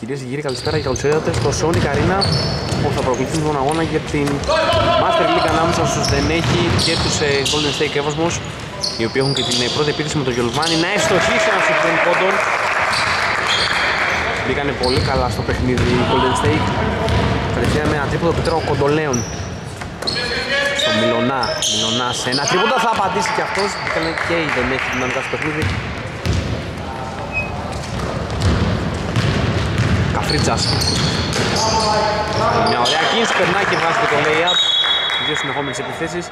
Κυρίες και κύριοι καλησπέρα και καλώς ήρθατε στο Sonic Arena που θα προκληθεί τον αγώνα για την Master League ανάμεσα στους Δενέχη και τους ε, Golden State Evosmos οι οποίοι έχουν και την ε, πρώτη επίθεση με τον Γιολβάνι να ευστοχίσει ένας σουτ πόντων Μπήκανε πολύ καλά στο παιχνίδι οι Golden State. Κατευθείαν με ένα τρίποδο Πετρό Κοντολέων. Στο Μιλονά, Μιλονά σε ένα τρίποδο θα απαντήσει και αυτός. Μπήκανε και οι Δενέχη δυναμικά στο παιχνίδι Καφρίτσας Μια ωραία κίνηση, περνάει και βγάζει και το lay-up. Δύο συνεχόμενες επιθέσεις.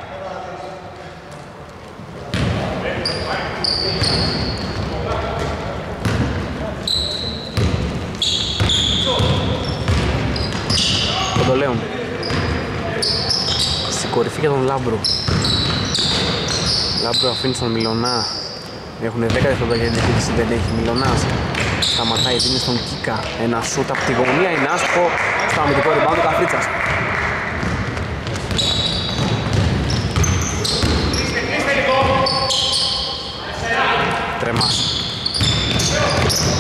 Κοντολέον Στην κορυφή για τον Λάμπρο. Λάμπρο αφήνει στον Μιλονά Έχουν 10 δευτερόλεπτα για την επίθεση, δεν έχει Μιλονάς Σταματάει, δίνει στον Κίκα ένα σούτ από τη γωνία, είναι άσπρο στο αμυντικό rebound του Καφρίτσας. Τρέμας.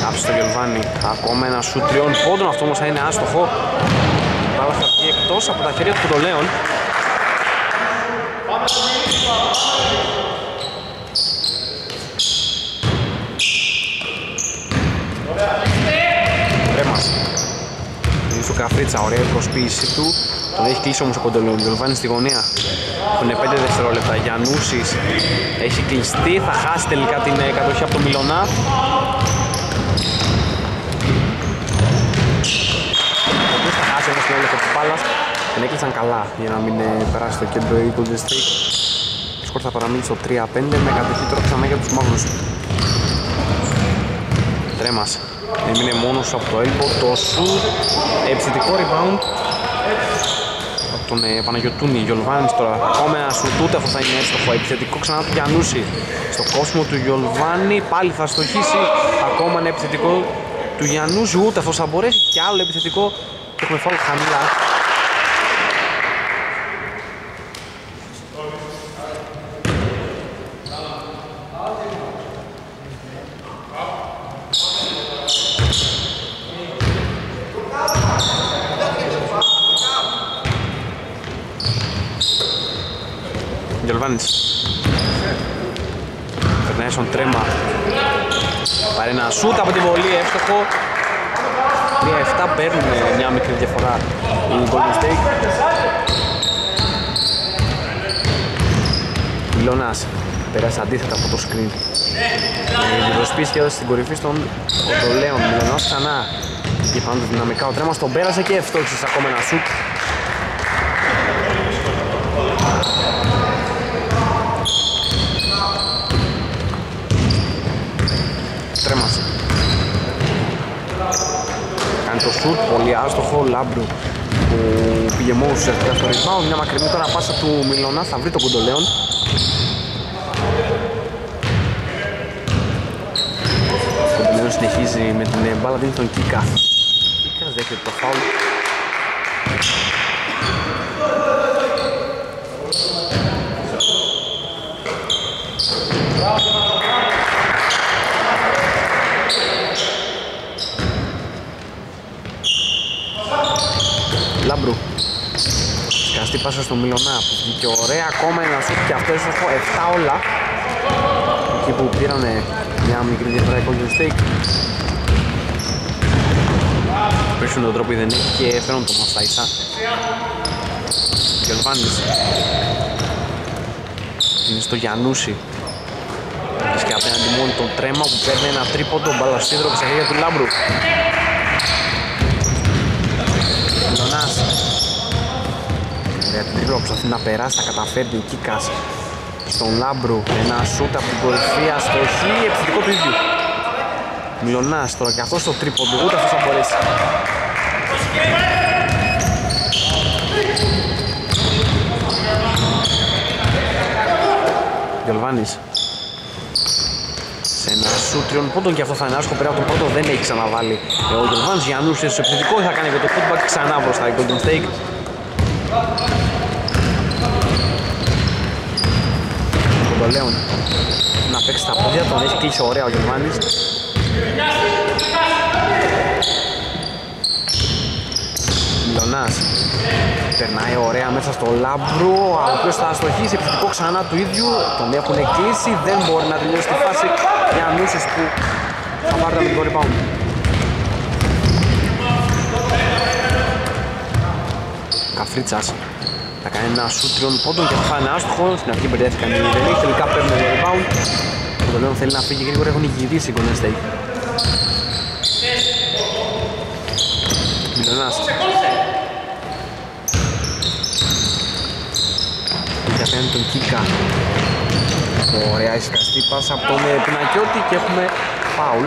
Κάψει στο Γελβάνι. Ακόμα ένα σούτ τριών πόντων, αυτό όμως θα είναι άστοχο. Μπάλα θα βγει εκτός από τα χέρια του Κοντολέων. Στο Καφρίτσα, ωραία η προσποίηση του. Τον έχει κλείσει όμως ο Κοντολέον, Γιολβάνη στη γωνία. Έχουν 5 δευτερόλεπτα. Γιαννούσης έχει κλειστεί, θα χάσει τελικά την ε, κατοχή από τον Μιλονά. Ο θα χάσει όμως την έλεγχο της μπάλας. Την έκλεισαν καλά για να μην ε, περάσει το κέντρο η Golden State. Ο σκορ θα παραμείνει στο 3-5 με κατοχή τώρα ξανά για τους μαύρους. Τρέμας έμεινε μόνος από το έλπο το σου επιθετικό rebound από τον ε, Παναγιωτούνη Γιολβάνης τώρα ακόμα ένα σου τούτε αυτό θα είναι έστοχο επιθετικό ξανά του Γιαννούση. Στο κόσμο του Γιολβάνη πάλι θα στοχίσει. Ακόμα ένα επιθετικό του Γιαννούση ούτε αυτό θα μπορέσει. Και άλλο επιθετικό και έχουμε φάω χαμηλά Γιολβάνης Περνάει στον τρέμα Πάρει ένα σούτ από την βολή εύστοχο 3-7 παίρνουν μια μικρή διαφορά η Golden State Μιλώνας πέρασε αντίθετα από το screen η προσπίση εδώ στην κορυφή στον Οτολέων Μιλωνάς ξανά και πάνω δυναμικά. Ο τρέμας τον πέρασε και ευτόχισες ακόμα ένα σούτ Τρέμας Κάνει το σουτ, πολύ άστοχο, Λάμπρου που πήγε μόνος ουσιαστικά στο rebound. Μια μακρινή τώρα πάσα του Μιλώνα θα βρει τον Κοντολέον Ο Κοντολέον συνεχίζει με την μπάλα δίνει τον Κίκα Κίκας δέχεται το φάουλ. Λάμπρου. Σκαστή πάσα στο Μιλονά που βγήκε ωραία ακόμα ένα σουτ και αυτό έχω 7 όλα. Εκεί που πήρανε μια μικρή διαφορά η Golden State. Βρίσκουν τον τρόπο δεν έχει και φέρνουν το μας στα ίσα Γελβάνης είναι στο Γιαννούση και απέναντι μόνο τον Τρέμα που παίρνει ένα τρίποντο μπάλα σίδρο και στα χέρια του Λάμπρου. Μιλωνάς Για την τρίπλα προσπαθεί να περάσει, τα καταφέρει ο Κίκας στον Λάμπρου ένα σούτ από την κορυφή αστοχή επιθετικό του ίδιου Μιλωνάς τώρα και αυτό στο τρίποντο ούτε αυτός θα μπορέσει. Γιολβάνης σε ένα σου τριών πόντων και αυτό θα είναι άσχο πέρα από τον πρώτο δεν έχει ξαναβάλει. Ο Γιολβάνης Γιαννούς στο επιθετικό θα κάνει και το putback ξανά μπροστά η Golden Steak Κοντολέον να παίξει τα πόδια τον έχει κλείσει ωραία ο Γιολβάνης Μιλονάς περνάει ωραία μέσα στο Λάμπρο ο οποίος θα αστοχίσει επιθετικό ξανά του ίδιου τον έχουν κλείσει δεν μπορεί να τελειώσει τη φάση για Νούσης που θα πάρει το αμυντικό rebound Καφρίτσας θα κάνει ένα σουτ τριών πόντων και θα φάνε άστοχο. Στην αρχή μπερδεύτηκαν οι Δελή τελικά παίρνουν το rebound. Το λέω θέλει να φύγει γρήγορα έχουν γυρίσει οι Golden State. Μιλονάς για παίρνει τον Κίκα. Ωραία εισικαστή πάσα από τον ε, Πινακιώτη και έχουμε φάουλ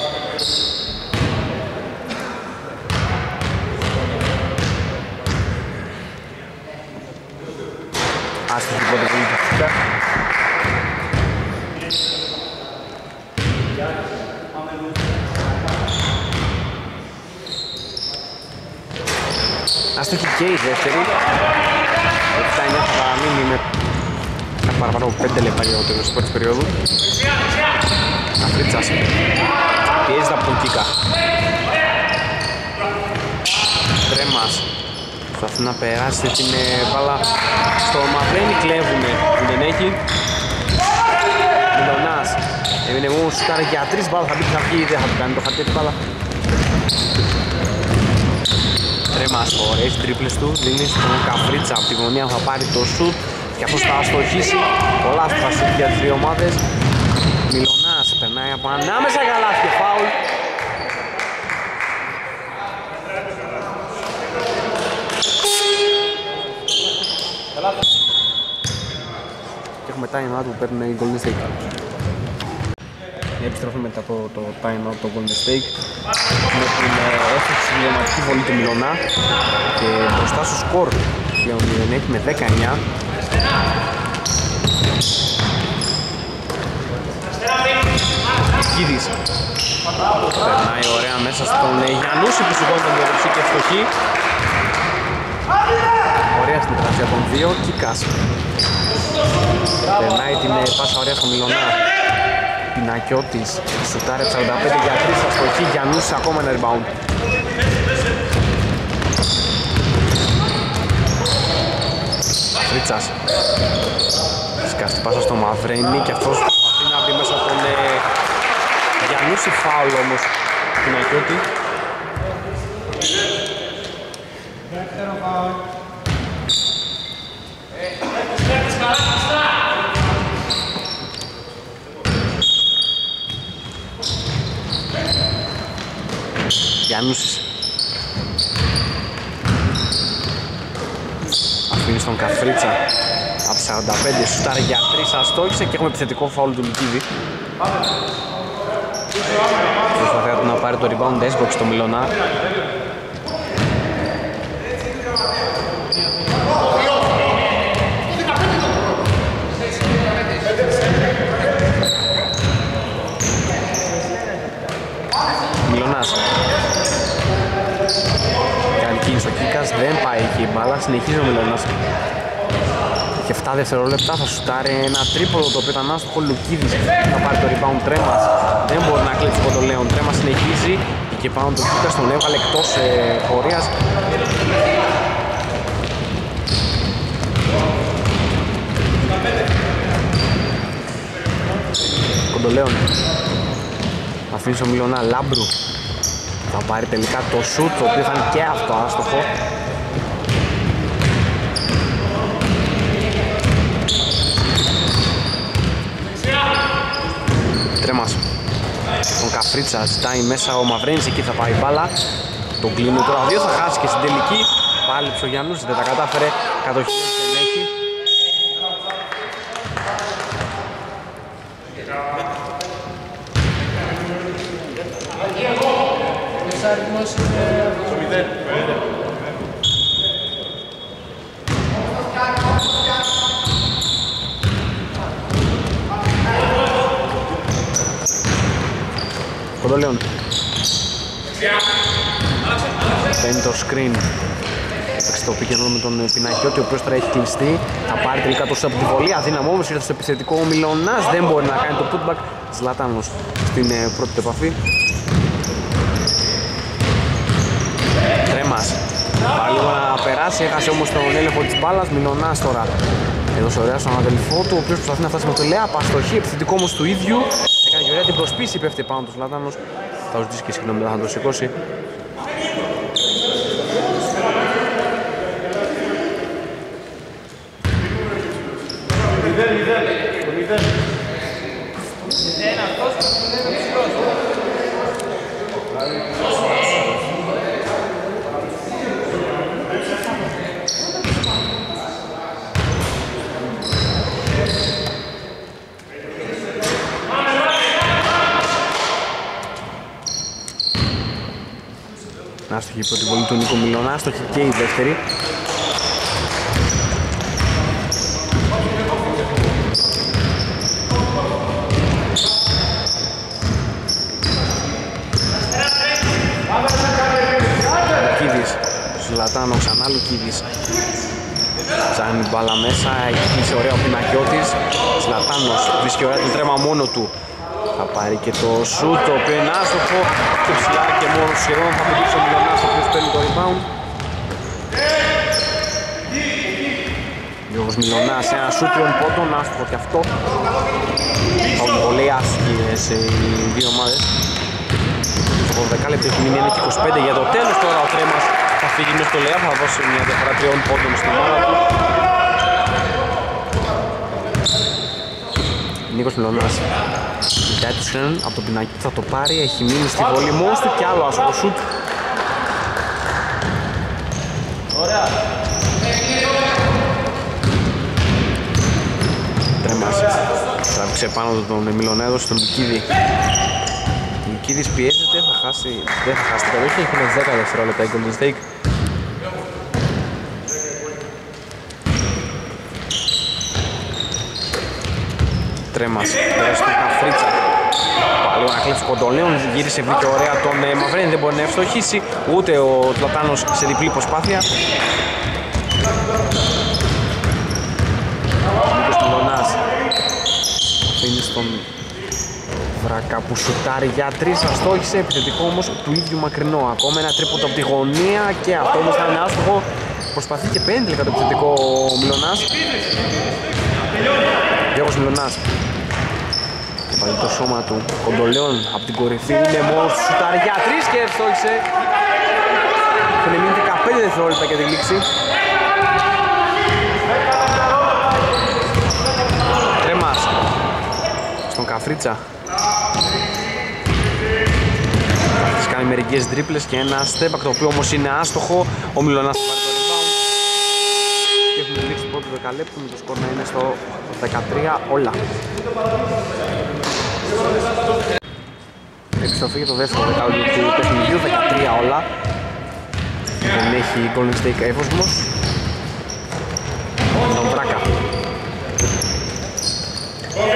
Άστοχη πρώτη βολή τακτικά. Άστοχη και η δεύτερη. Ο 7-9 θα παραμείνει με κάτι παραπάνω από 5 λεπτά για το τέλος της πρώτης περίοδου. Αφρίτσας. Πιέζεται από τον Κίκα. Τρέμας. Προσπαθεί να περάσει την ε, μπάλα στο Μαυρένι, κλέβουνε που δεν έχει. Μιλονάς, έμεινε μόνος σου για τρεις μπάλα, θα μπει και θα βγει, δεν θα του κάνει το χαρτί την μπάλα. Τρέμας, ωραίες τρίπλες του, δίνει στον Καφρίτσα από τη γωνία θα πάρει το σουτ και αυτός θα αστοχίσει. Πολλά θα σουτ για τις δύο ομάδες. Μιλονάς, περνάει από ανάμεσα καλά και φάουλ. Και έχουμε time out που παίρνουν οι Golden State. Η επιστροφή μετά από το time out των Golden State. Με την ε, έφτιαξη συμπληρωματική βολή του Μιλωνά και μπροστά στο σκορ πλέον έχει με 19 Κίδης Περνάει ωραία μέσα στον ε, Γιαννούση που σηκώνει τον διαδοξή και φτωχή Ωραία στην τρασία των δύο, Κίκας Περνάει την ε, πάσα ωραία στο Μιλωνά Πινακιώτης, σουτάρε 45 για 3 αστοχή, Γιαννούση ακόμα ένα rebound. Φρίτσας Σκάστη πάσα στο Μαυρένι και αυτός προσπαθεί να μπει μέσα τον ε, Γιαννούση φάουλ όμως Πινακιώτη Γιάννουσης Αφήνεις στον Καφρίτσα από 45 σουτάρει για 3 αστόχησε και έχουμε επιθετικό φάουλ του Λουκίδη. Προσπαθεί να πάρει το rebound S-box στο Μιλωνά Μιλωνάς Κάνει κίνηση στο Κίκας, δεν πάει εκεί η μπάλα, συνεχίζει ο Μιλωνάς και 7 δευτερόλεπτα θα σουτάρει ένα τρίποδο το οποίο ήταν άστοχο Λουκίδης θα πάρει το rebound Τρέμας δεν μπορεί να κλέψει από το Λέον Τρέμας συνεχίζει και πάνω το Κίκας τον έβαλε εκτός ε, πορείας Κοντολέον αφήνει στο Μιλωνά Λάμπρου θα πάρει τελικά το σουτ το οποίο θα είναι και αυτό άστοχο. Τρέμας. Τον Καφρίτσα ζητάει μέσα ο Μαυρένης εκεί θα πάει η μπάλα. Τον κλείνει τώρα δύο θα χάσει και στην τελική. Πάλι ο Γιάννους δεν τα κατάφερε. Κατοχή δεν έχει αριθμός είναι... Κοντολέον. Παίρνει το screen. Έπαιξε το πήγαινο με τον Πινακιώτη, ο οποίος τώρα έχει κλειστεί. Θα πάρει τελικά το από τη βολή. Αδύναμο όμως ήρθε στο επιθετικό. Ο Μιλονάς δεν μπορεί να κάνει το putback. Ζλατάνος στην ε, πρώτη επαφή. Τρέμας. Πάλι να περάσει, έχασε όμως τον έλεγχο της μπάλας. Μιλονάς τώρα έδωσε ωραία στον αδελφό του, ο οποίος προσπαθεί να φτάσει με το Λέα. Παστοχή, επιθετικό όμως του ίδιου. Έκανε και ωραία την προσπίση, πέφτει πάνω του Ζλατάνος. Θα του ζητήσει και συγγνώμη, θα το σηκώσει. Η πρώτη βολή του Νίκο Μιλώνα, άστοχη και η δεύτερη. Λουκίδης, Ζλατάνο ξανά Λουκίδης. Ψάχνει μπάλα μέσα, έχει κλείσει ωραία ο Πινακιώτης. Ζλατάνος βρίσκει ωραία την τρέμα μόνο του. Θα πάρει και το σουτ το οποίο είναι άστοχο και ψηλά και μόνο σχεδόν θα πετύχει ο Μιλιονάς ο οποίος παίρνει το rebound Γιώργος Μιλονάς, ένα σουτ τριών πόντων, άστοχο και αυτό. Θα έχουν πολύ άσχημες οι δύο ομάδες. Το 10 λεπτό έχει μείνει 1 και 25 για το τέλος τώρα ο Τρέμας θα φύγει μέσα στο Λεά, θα δώσει μια διαφορά τριών πόντων στην ομάδα του. Νίκος Μιλωνάς. Κοιτάει του Σρένον από το πινάκι θα το πάρει, έχει μείνει στη βολή μόνος του και άλλο άσχο σουτ Ωραία Τρέμας τράβηξε πάνω τον Μιλονέδο στον Λουκίδη Νικίδης πιέζεται, θα χάσει, δεν θα χάσει την κατοχή, έχει 10 δευτερόλεπτα η Golden State. Τρέμας, πέρασε τον Καφρίτσα. Πάλι ο Ανακλήψης Κοντολέων γύρισε βρήκε ωραία τον ε, Μαυρένη, δεν μπορεί να ευστοχίσει, ούτε ο Τλατάνος σε διπλή προσπάθεια. Νίκος Μιλωνάς αφήνει στον Βρακα που σουτάρει για τρεις αστόχησε, επιθετικό όμως του ίδιου μακρινό. Ακόμα ένα τρίποντο από τη γωνία και αυτό όμως θα είναι άστοχο. Προσπαθεί και πέντε τελικά το επιθετικό ο Μιλονάς. Γιώργος Μιλονάς. Πάλι το σώμα του. Κοντολέων από την κορυφή είναι μόνος του σουτάρει για τρεις και αστόχησε. Έχουν μείνει 15 δευτερόλεπτα για την λήξη. Τρέμας. Στον Καφρίτσα. Της κάνει μερικές τρίπλες και ένα step back το οποίο όμως είναι άστοχο. Ο Μιλωνάς θα πάρει το rebound. Και έχουμε λήξει το πρώτο δεκαλέπτου με το σκορ να είναι στο 13 όλα. Επιστροφή για το δεύτερο δεκάλεπτο του παιχνιδιού, 13 όλα. Δεν έχει Golden State έφοσμος. Τον Βράκα.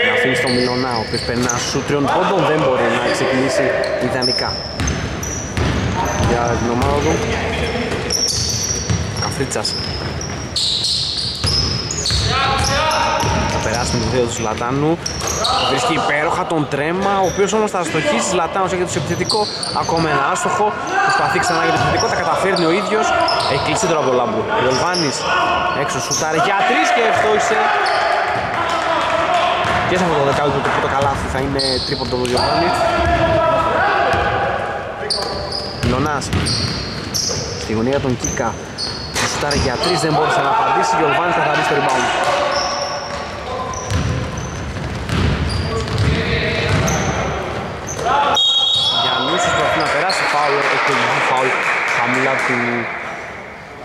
Να αφήνει στον Μιλωνά, ο οποίος περνά σου τριών πόντων, δεν μπορεί να ξεκινήσει ιδανικά. Για την ομάδα του. Καφρίτσας. Θα περάσει με το δύο του Λατάνου. Βρίσκει υπέροχα τον Τρέμα, ο οποίος όμως θα αστοχίσει. Λατάνος έχει το επιθετικό, ακόμα ένα άστοχο. Προσπαθεί ξανά για το επιθετικό, τα καταφέρνει ο ίδιος. Έχει κλείσει τώρα από το λάμπου. Γιολβάνης έξω σουτάρει για τρεις και ευτόχισε. Και σε αυτό το δεκάλεπτο το πρώτο καλάθι θα είναι τρίποντο του Γιωβάνη. Λονάς. Στη γωνία των Κίκα. Το σουτάρει για τρεις, δεν μπόρεσε να απαντήσει. Γιωβάνη θα χαρίσει το rebound. Γιαννούσης προσπαθεί να περάσει φάουλ, εκλογική φάουλ χαμηλά του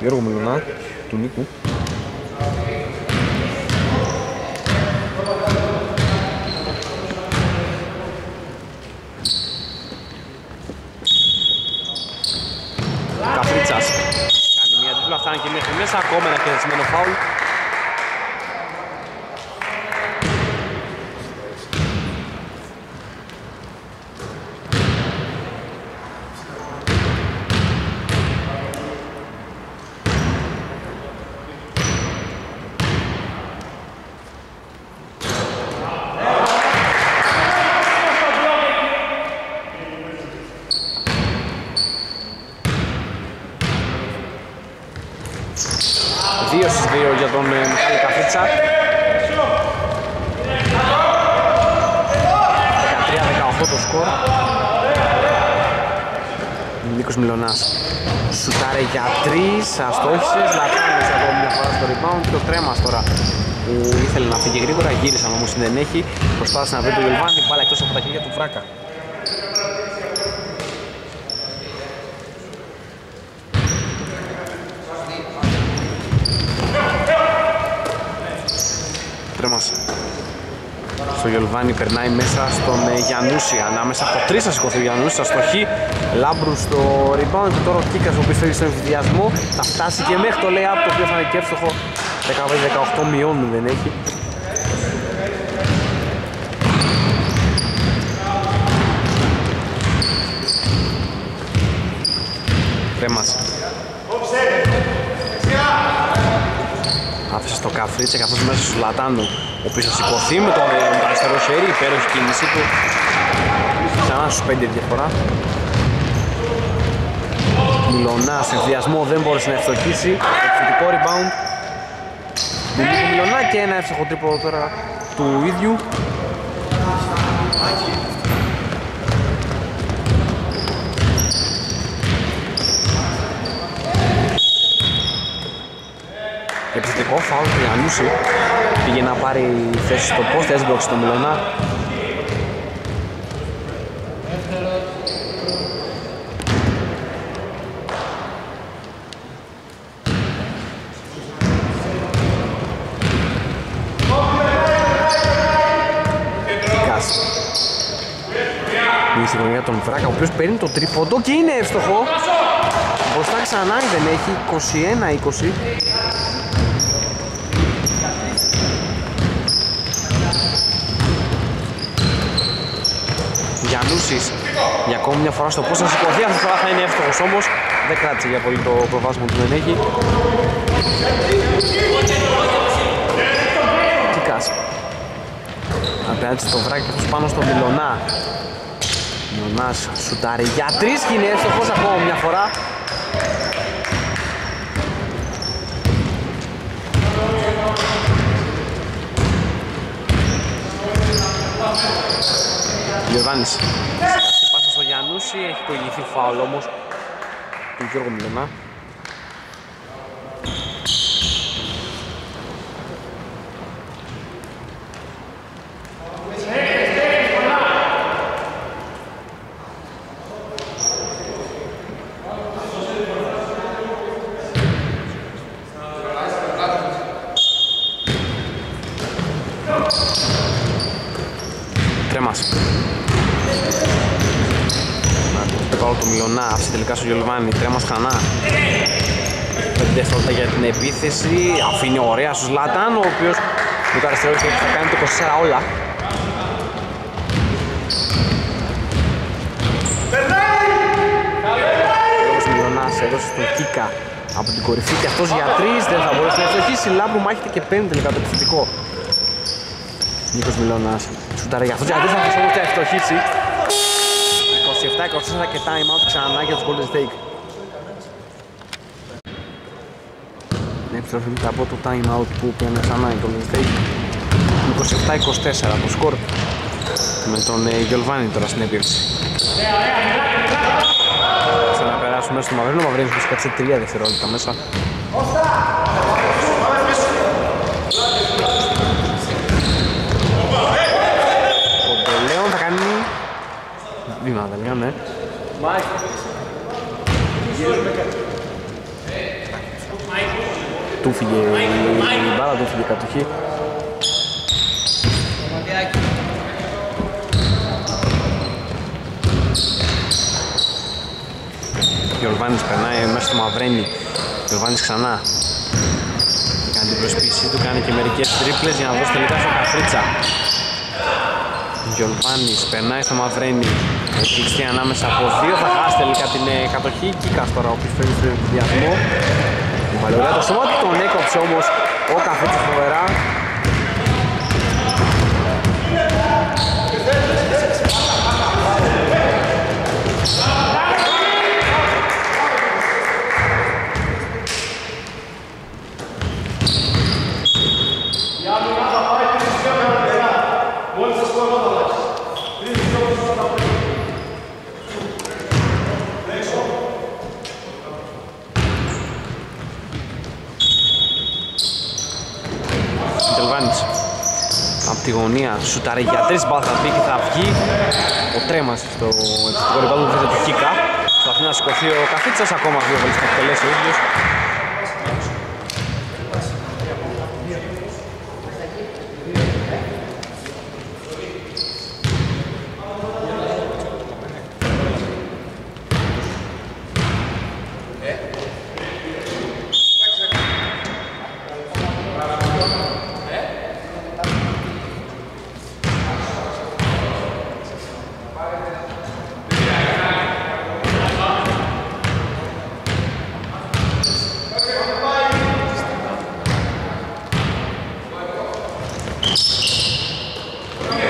Γιώργου Μιλωνά, του Νίκου. φτάνει και μέχρι μέσα, ακόμα ένα κερδισμένο φάουλ. Δύο στις δύο για τον ε, Μιχάλη Καφίτσα. 13-18 το σκορ. Νίκος Μιλωνάς σουτάρε για τρεις, αστόχησες, Λατάνης από μια φορά στο rebound και ο Τρέμας τώρα που ήθελε να φύγει γρήγορα, γύρισαν όμως δεν έχει, προσπάθησε να βρει το Γιολβάνη, μπάλα εκτός από τα χέρια του Βράκα. Τρέμας στο Γιολβάνι περνάει μέσα στον ε, Γιαννούση ανάμεσα από το 3 θα σηκωθεί ο Γιαννούσης θα στοχεί. Λάμπρου στο rebound και τώρα ο Κίκας ο οποίος φέρει στον εμφυδιασμό θα φτάσει και μέχρι το lay-up το οποίο θα είναι και εύστοχο. 15-18 μειώνουν δεν έχει Τρέμας άφησε στο καφρίτσε καθώς μέσα στο Λατάνου ο οποίος θα σηκωθεί με το, με το αριστερό χέρι, υπέροχη κίνησή του. Ξανά στους 5 διαφορά. Μιλωνά σε ενθουσιασμό δεν μπόρεσε να ευστοχίσει. Επιθετικό rebound. Δημήτρη Μιλωνά και ένα εύστοχο τρίποδο τώρα του ίδιου Επιθετικό φάουλ του Ιαννούση πήγε να πάρει θέση στο post, έσβρωξε το Μιλωνά Κικάς Είναι στη γωνία τον Βράκα, ο οποίος παίρνει το τρίποντο και είναι εύστοχο. Μπροστά ξανά δεν έχει, 21-20 Γιαννούσης για ακόμη μια φορά στο πώς θα σηκωθεί αυτή τη φορά θα είναι εύστοχος όμως. Δεν κράτησε για πολύ το προβάσμα που δεν έχει Κικάς απέναντι στο βράκι αυτός πάνω στο Μιλωνά. Μιλωνάς σουτάρει για τρεις και είναι εύστοχος ακόμα μια φορά Γιωβάνης Πάσα στο Γιαννούση, έχει προηγηθεί φάουλ όμως. Του Γιώργου Μιλωνά Τρέμας το πάω του Μιλωνά, άφησε τελικά στο Γιολβάνι, τρέμας ξανά 5 δευτερόλεπτα για την επίθεση, αφήνει ωραία στο Ζλάταν, ο οποίος με το αριστερό χέρι θα κάνει το 24 όλα. Λόγος Μιλωνάς έδωσε στον Κίκα από την κορυφή και αυτός για 3 δεν θα μπορέσει να ευστοχίσει, Λάμπρου μάχεται και παίρνει τελικά το επιθετικό. Νίκος Μιλώνας σουτάρε για αυτό και αντίστοιχα θα όμως και ευστοχίσει 27-24 και time out ξανά για τους Golden State επιστροφή μετά από το time out που πήγανε ξανά οι Golden State. 27-24 το σκορ. Με τον ε, Γιολβάνη τώρα στην επίρρηση. Ξαναπεράσουμε στο Μαυρίνο, ο Μαυρίνος που κάτσε 3 δευτερόλεπτα μέσα. Βήμα δεν ναι. Του φύγε η μπάλα, του φύγε η κατοχή. Γιορβάνης περνάει μέσα στο Μαυρένι Γιωβάνης ξανά. Κάνει την προσπίση του, κάνει και μερικές τρίπλες για να δώσει τελικά στο Καφρίτσα. Γιωβάνης περνάει στο Μαυρένι. Έχει κλειστεί ανάμεσα από δύο, θα χάσει τελικά την ε, κατοχή. Κίκας τώρα ο οποίος φέρνει στον διασμό. Βάλει ωραία το σώμα του, τον έκοψε όμως ο Καφρίτσας φοβερά. Τελβάνης από τη γωνία σουτάρει για τρεις μπάλ θα μπει και θα βγει. Ο Τρέμας στο επιθετικό ριμπάλ του του Κίκα προσπαθεί να σηκωθεί ο Καφίτσας ακόμα δύο βολές θα εκτελέσει ο ίδιος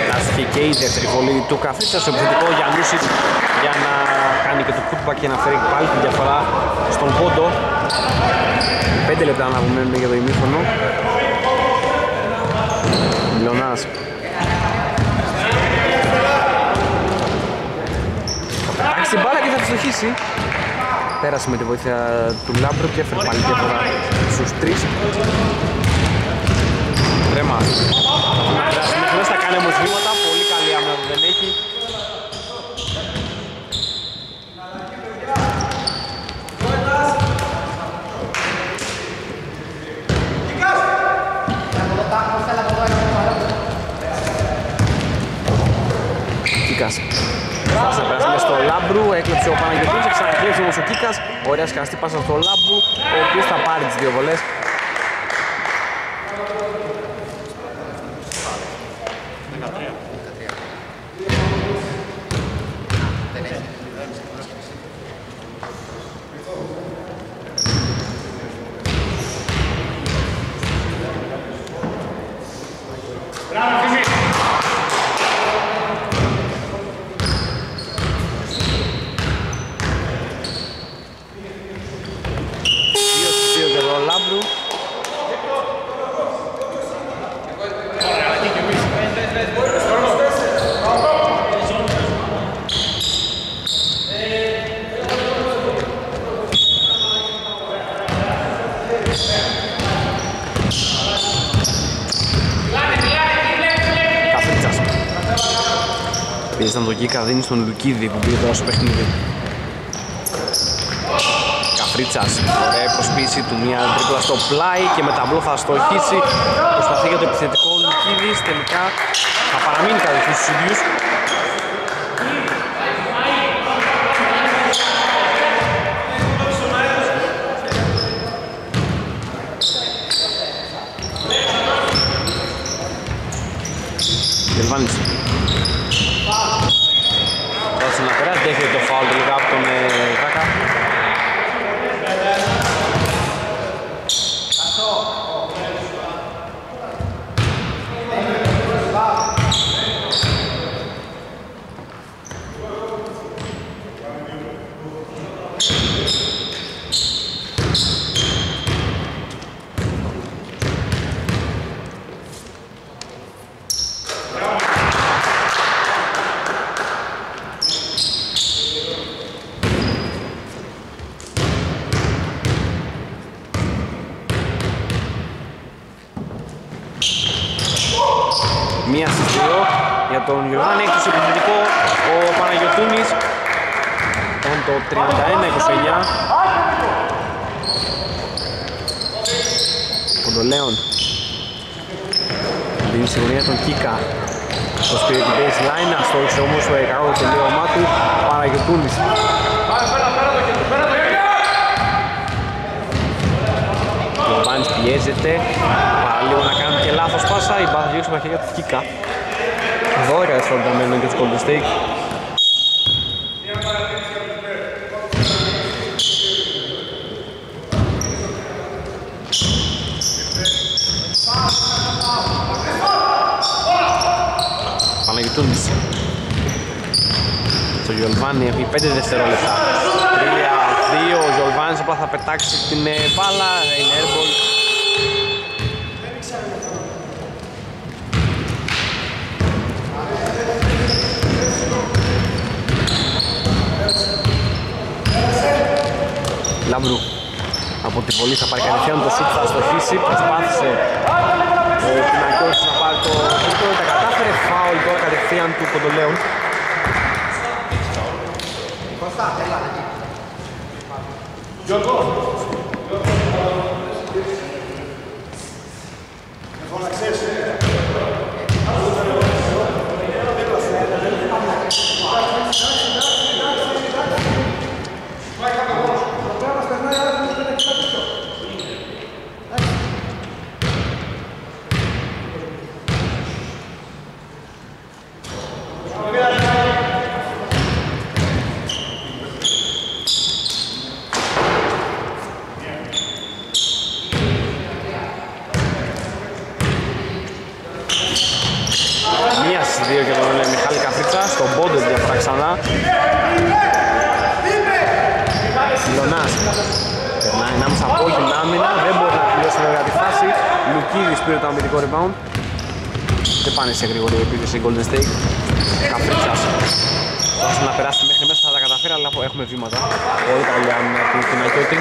Φτάστηκε και η δεύτερη βολή του Καφρίτσα στο επιθετικό Γιαννούσιτ για να κάνει και το putback και να φέρει πάλι τη διαφορά στον πόντο. 5 λεπτά να απομένουν για το ημίχρονο. Μιλονάς. Θα πετάξει την μπάλα και θα της στοχίσει. Πέρασε με τη βοήθεια του Λάμπρου και έφερε πάλι διαφορά στους τρεις. Ρέμας. Θα περάσει μέχρι μέσα, θα κάνει όμως βήματα. Πολύ καλή άμυνα που δεν έχει. Κίκας. Πάσα περάσει στο Λάμπρου, έκλεψε ο Παναγιωτής, ξανακλέψε όμως ο Κίκας. Ωραία σκαστή πάσα στο Λάμπρου, ο οποίος θα πάρει τις δύο βολές. Δύο στους δύο για τον Λάμπρου. Καφρίτσας. Πίεσαν τον Κίκα, δίνει στον Λουκίδη που πήγε τώρα στο παιχνίδι. Καφρίτσας, ωραία προσποίηση του, μια τρίπλα στο πλάι και με ταμπλό θα στοχίσει. Προσπαθεί για το επιθετικό ο Λουκίδης, τελικά θα παραμείνει κατευθείαν στους ίδιους. Γερμάνης. Από την πολύ θα πάρει κατευθείαν το σουτ θα στοχίσει προσπάθησε ο Πινακιός να πάρει το σουτ τα κατάφερε. Φάουλ τώρα κατευθείαν του Κοντολέων Γιώργο. Μία στις δύο για τον ε, Μιχάλη Καφρίτσα, στον πόντο διαφορά ξανά. Λονάς. Περνάει ανάμεσα από την άμυνα, δεν μπορεί να τελειώσει με τη φάση. Λουκίδης πήρε το αμυντικό rebound. Δεν πάνε σε γρήγορη επίθεση η Golden State. Καφρίτσας. Τώρα να περάσει μέχρι μέσα θα τα καταφέρει, αλλά έχουμε βήματα. Πολύ καλή άμυνα του Κινακιώτη.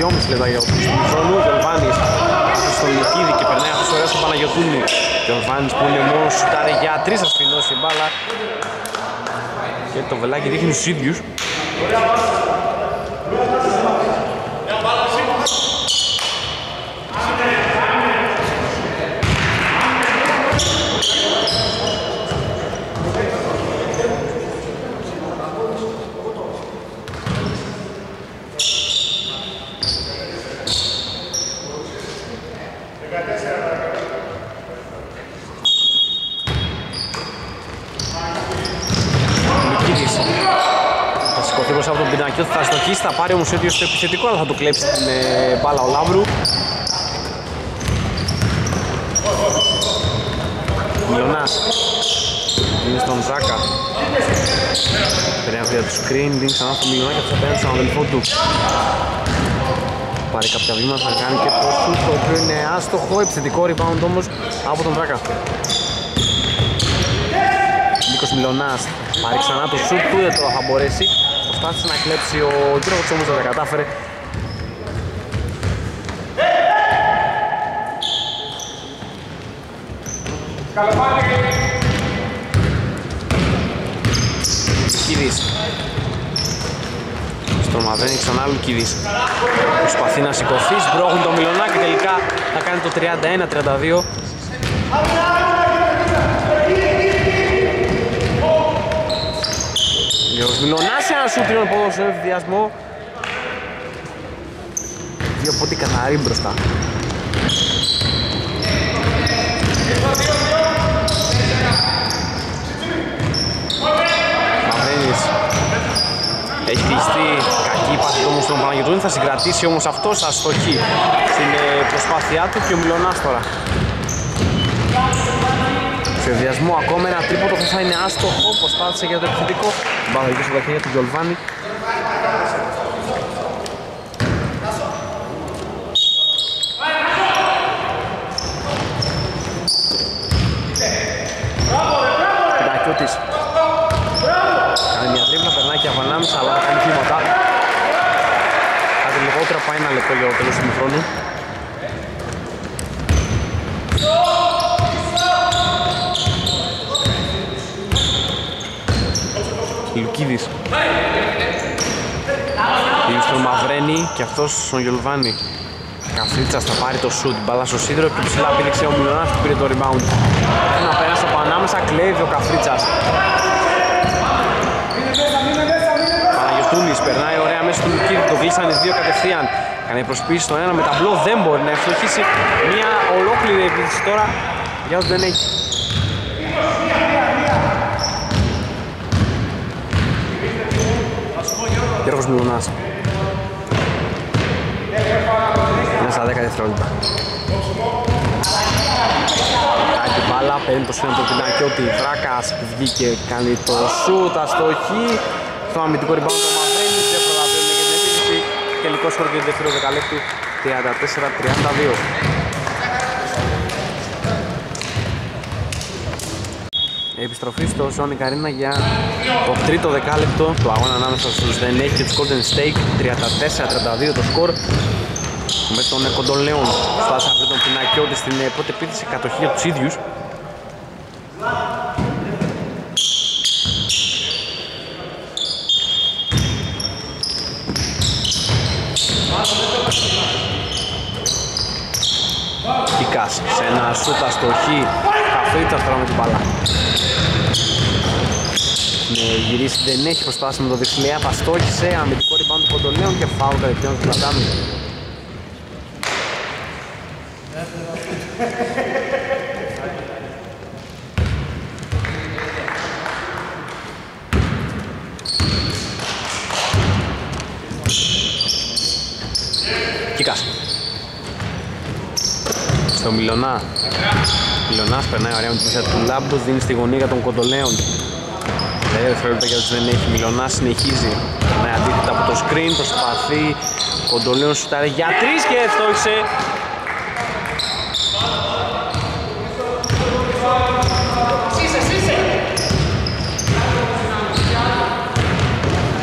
2,5 λεπτά για και περνάει αυτός Παναγιωτούλη. Γιολβάνης που είναι μόνος σουτάρει για τρεις μπάλα. Και το βελάκι δείχνει τους ίδιους. Πάρει όμως ο ίδιος το επιθετικό αλλά θα του κλέψει την ε, μπάλα ο Λάμπρου. Μιλωνάς είναι στον Ζάκα. Περνάει για το screen, δίνει ξανά στο Μιλωνά και θα απέναντι στον αδελφό του. Πάρει κάποια βήματα, θα κάνει και το shoot το οποίο είναι άστοχο, επιθετικό rebound όμως από τον Ζάκα. Νίκος Μιλωνάς πάρει ξανά το σουτ του, δεν τώρα θα μπορέσει. Προσπάθησε να κλέψει ο Γιώργος όμως δεν τα κατάφερε. Λουκίδης. Στρομαδένει ξανά Λουκίδης. Προσπαθεί να σηκωθεί, σμπρώχνει το Μιλωνά και τελικά θα κάνει το 31-32. Γιώργος Μιλωνάς σε ένα σούτρινο ποδόσφαιρο ευθυδιασμό. Δύο πόντι καθαρή μπροστά. Μαυρένης έχει κλειστεί κακή πάση όμως στον Παναγιωτούνη, θα συγκρατήσει όμως αυτός αστοχή στην ε, προσπάθειά του και ο Μιλωνάς τώρα. Σε διασμό ακόμα ένα τρίποτο που θα είναι άστοχο, προσπάθησε για το επιθετικό. Μπάλα εκεί στα χέρια του Γιολβάνη. Κυρακιώτης. Κάνει μια τρίπλα, περνάει και από ανάμεσα, αλλά θα κάνει κλίματα. Κάτι λιγότερο από ένα λεπτό για το τέλος του χρόνου. Λουκίδης. Δίνει στον Μαυρένη και αυτός στον Γιολβάνη Καφρίτσας θα πάρει το σουτ, μπάλα στο σίδερο και ψηλά πήδηξε ο Μιλωνάς που πήρε το rebound. Να πέρασε από ανάμεσα, κλέβει ο Καφρίτσας Παναγιωτούλης περνάει ωραία μέσα του Λουκίδη, το κλείσανε δύο κατευθείαν. Κάνει προσπίση στο ένα με ταμπλό, δεν μπορεί να ευστοχίσει. Μια ολόκληρη επίθεση τώρα για ό,τι δεν έχει Γιώργος Μιλουνάς. Είναι στα 10 δευτερόλεπτα. Κάνει την μπάλα, παίρνει το σύνολο του ότι Βράκας βγήκε, κάνει το σούτ, αστοχή. Στο αμυντικό ριμπάουν το Μαυρένης, δεν προλαβαίνουν για την επίθεση. Τελικό σκορ για το δεύτερο δεκαλέπτου, 34-32. Επιστροφή στο Sonic Καρίνα για το τρίτο δεκάλεπτο. Του αγώνα ανάμεσα στους Δεν έχει και τους Golden Stake 34-32 το σκορ με τον Κοντολέον φτάσει αυτόν τον πινακιώτη στην ε, πρώτη επίθεση κατοχή για τους ίδιους. Κικάς σε ένα σούτα στο χ Καφρίτσας τώρα με την μπαλά ναι, γυρίσει δεν έχει προσπάσει με το δεξιλέα, θα στόχισε αμυντικό rebound του Ποντολέων και φάουλ κατευθείαν του Πλατάνου. Κίκας. Στο Μιλονά. Μιλονάς περνάει ωραία με την του Λάμπους, δίνει στη γωνία για τον Κοντολέων. Λέει δευτερόλεπτα για δεν έχει Μιλονά συνεχίζει. Με αντίθετα από το screen προσπαθεί. Κοντολέον σουτάρει για τρεις και έφτωξε.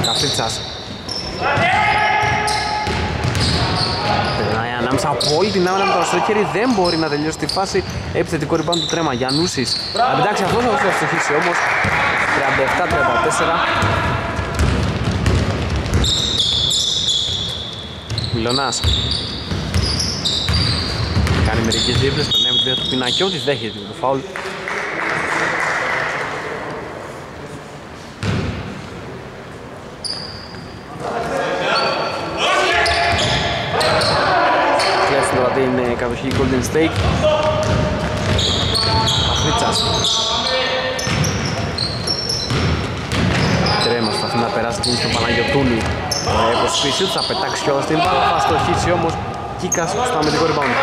Καφρίτσας Περνάει ανάμεσα από όλη την άμυνα με το αριστερό χέρι δεν μπορεί να τελειώσει τη φάση επιθετικό ριμπάν του τρέμα Γιαννούσης. Εντάξει αυτός θα το ευτυχίσει όμως. 37-34 Μιλονάς Κάνει μερικές δίπλες, περνάει με τη του Πινακιώτης, δέχεται το φάουλ. Κλέφτει τώρα την κατοχή Golden Stake Αφρίτσας Τρέμα προσπαθεί να περάσει την στον Παναγιωτούλη ε, Προσπίσει του, θα πετάξει κιόλας την μπάλα, θα στοχίσει όμως. Κίκας στο αμυντικό rebound.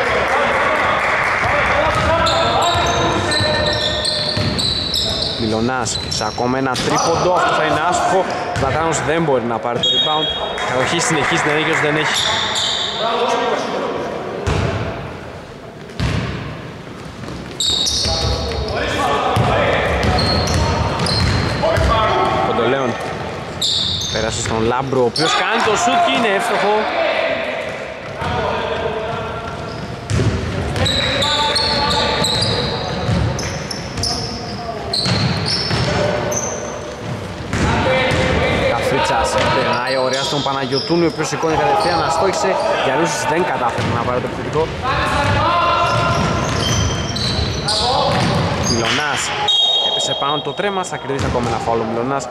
Μιλονάς σε ακόμα ένα τρίποντο, αυτό θα είναι άστοχο. Πλατάνος δεν μπορεί να πάρει το rebound. Κατοχή συνεχίζει την ενέργεια δεν έχει Πέρασε στον Λάμπρο, ο οποίος κάνει το σουτ και είναι εύστοχο. Καφρίτσας περνάει ωραία στον Παναγιωτούνη, ο οποίος σηκώνει κατευθείαν να στόχισε. Γιαννούσης δεν κατάφερε να πάρει το επιθετικό. Μιλονάς έπεσε πάνω το τρέμα, θα κερδίσει ακόμα ένα φάουλο Μιλονάς.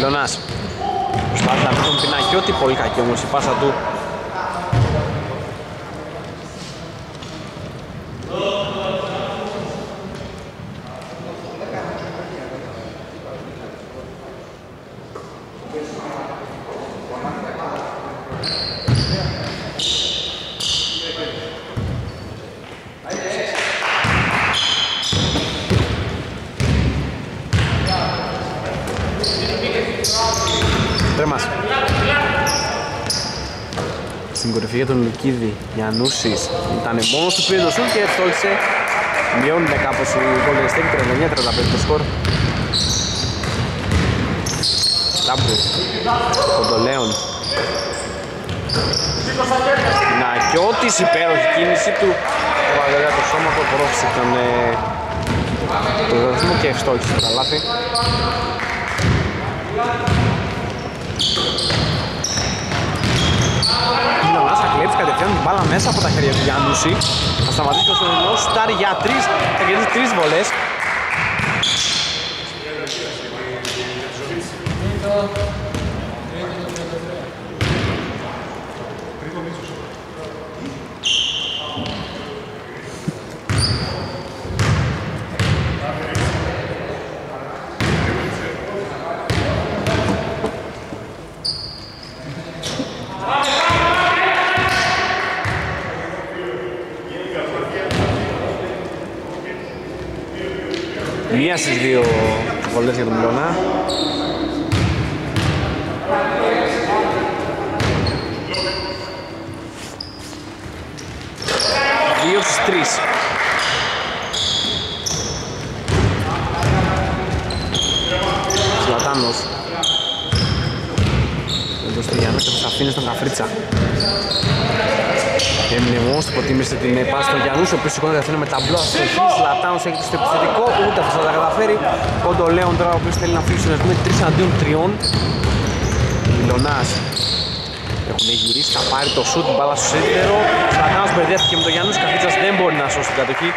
Λονάς Προσπάθησε να πει τον Πινακιώτη, πολύ κακή όμως η πάσα του κορυφή για τον Λουκίδη. Γιαννούσης ήταν μόνος του πήρε το σουτ και ευτόχησε. Μειώνουν κάπως οι Golden State 39-35 το σκορ. Λάμπρου, Κοντολέων. Νακιώτης, υπέροχη κίνηση του. Έβαλε το σώμα του, απορρόφησε τον ε, το δεδοθμό και ευστόχησε το λάθη. Μιλωνάς θα κλέψει κατευθείαν την μπάλα μέσα από τα χέρια του Γιάννουση. Θα σταματήσει το Σονινό, στάρει για τρεις, θα κερδίσει τρεις βολές. Μία στις δύο βολές για τον Μιλώνα. Δύο στις τρεις. Ζλατάνος. Εδώ στο Γιάννη και θα αφήνει στον Καφρίτσα. Και έμεινε μόνος του, προτίμησε την πάση στον Γιαννούς, ο οποίος σηκώνεται καθένα με ταμπλό αστοχής. Λατάνος έχει στο επιθετικό, ούτε αυτό θα τα καταφέρει. Ο Λέον τώρα, ο οποίος θέλει να φύγει στον με 3 αντίον 3. Μιλονάς έχουν γυρίσει, θα πάρει το σουτ, μπάλα στο σίδερο. Λατάνος μπερδεύτηκε με τον Γιάννους, Καφίτσας δεν μπορεί να σώσει την κατοχή.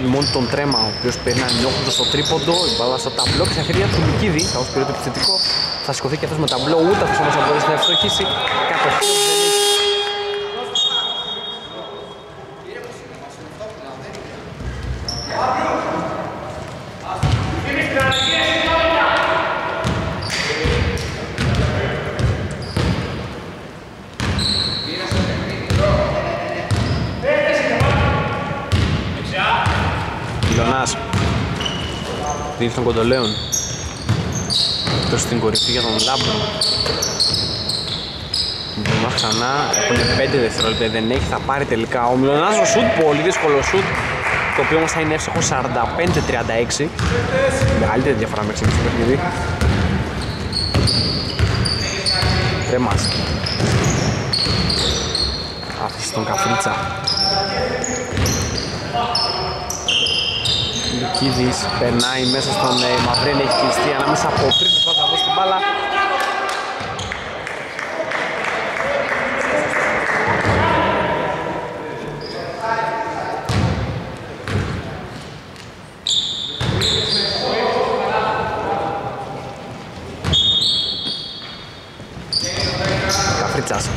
Απέναντι μόνο τον Τρέμα, ο οποίος περνάει νιώχοντας στο τρίποντο, η μπάλα στο ταμπλό και στα χέρια του Λουκίδη, θα πήρε το επιθετικό, θα σηκωθεί και αυτός με ταμπλό, ούτε αυτός όμως θα μπορέσει να ευστοχίσει, κατευθείαν δίνει στον Κοντολέον προς την κορυφή για τον Λάμπρο. Μιλωνάς ξανά, έχουν 5 δευτερόλεπτα, δεν έχει, θα πάρει τελικά ο Μιλωνάς ο σουτ, πολύ δύσκολο σουτ το οποίο όμως θα είναι εύστοχο 45-36 μεγαλύτερη διαφορά μέχρι στιγμής στο παιχνίδι. Τρέμας άφησε τον Καφρίτσα Λουκίδης περνάει μέσα στον ε, Μαυρένη, έχει κλειστεί ανάμεσα από τρεις θα δώσει την μπάλα. Καφρίτσας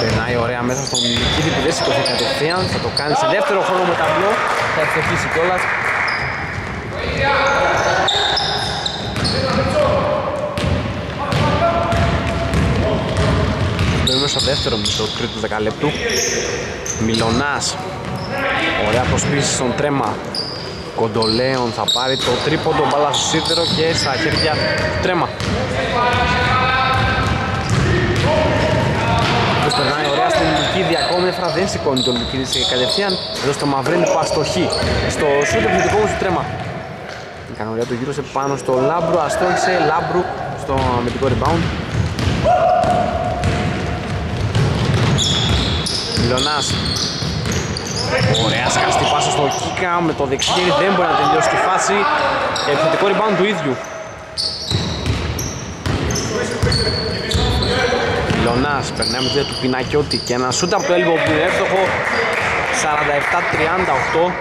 Περνάει ωραία μέσα στον Λουκίδη που δεν σηκωθεί κατευθείαν Θα το κάνει σε δεύτερο χρόνο με ταμπλό θα ευτυχίσει κιόλας. Μπαίνουμε στο δεύτερο μισό του τρίτου δεκαλέπτου. Μιλονάς. Ωραία προσπίση στον τρέμα. Κοντολέον θα πάρει το τρίποντο μπάλα στο σίδερο και στα χέρια του τρέμα. Όπως περνάει ωραία στον Λουκίδη ακόμη μια φορά δεν σηκώνει τον Λουκίδη σε κατευθείαν εδώ στο Μαυρέλη που αστοχεί στο σούτ επιθετικό μου τρέμα. Έκανε ωραία το γύρο σε πάνω στο Λάμπρου αστόχησε Λάμπρου στο αμυντικό rebound. Μιλονάς Ωραία σκαστή πάσα στο Κίκα με το δεξιέρι δεν μπορεί να τελειώσει τη φάση. Επιθετικό rebound του ίδιου Λονάς περνάει με του Πινακιώτη και ένα σούτ από το έλβο που είναι εύστοχο 47-38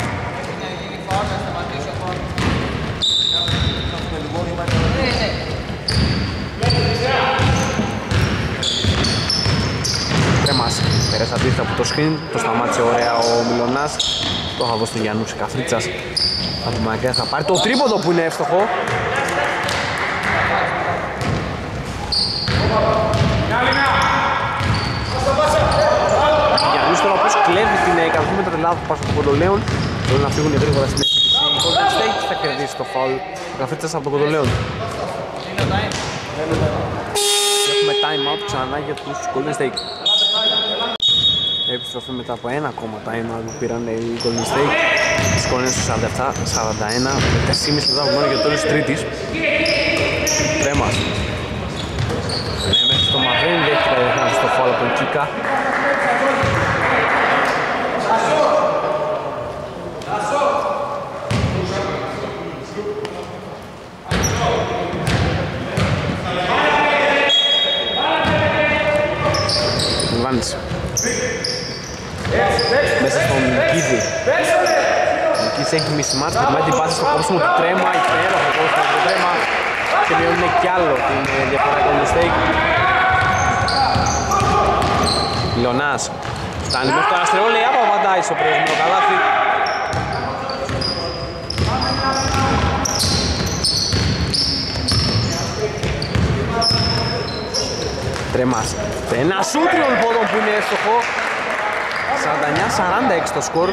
Τρέμας, πέρασε αντίθετα από το σκριν, το σταμάτησε ωραία ο Μιλονάς Το θα δώσει στον Γιαννούση Καφρίτσας Από μακριά θα πάρει το τρίποδο που είναι εύστοχο. Γιάννης τώρα όπως κλέβει την ε, κατοχή με τα τελάδα του Πάσου των Κοντολέων Θέλουν να φύγουν γρήγορα στην επίθεση. Η Golden State θα κερδίσει το φάουλ. Γραφίτσας από τον Κοντολέων. Έχουμε time out ξανά για τους Golden State. Επιστροφή μετά από ένα ακόμα time out που πήραν οι Golden State. Σκόνε στο 47-41 με 4,5 λεπτά μόνο για το τέλος της τρίτης. Τρέμας. Ναι, μέχρι στο Μαβρέν δέχεται να στο φάουλ από τον Κίκα. Βάνης. Μέσα στον Κίδη. Ο Κίδης έχει μισή μάτς, περνάει την πάση στο κόψιμο του τρέμα, υπέροχο κόψιμο του τρέμα και μειώνει κι άλλο την ε, διαφορά των mistake. Λιονάς. Φτάνει μέχρι το αστερό, λέει άπα απαντάει στο προηγούμενο καλάθι. Τρεμάς. Ένα σούτ τριών πόδων που είναι εύστοχο. 49-46 το σκορ.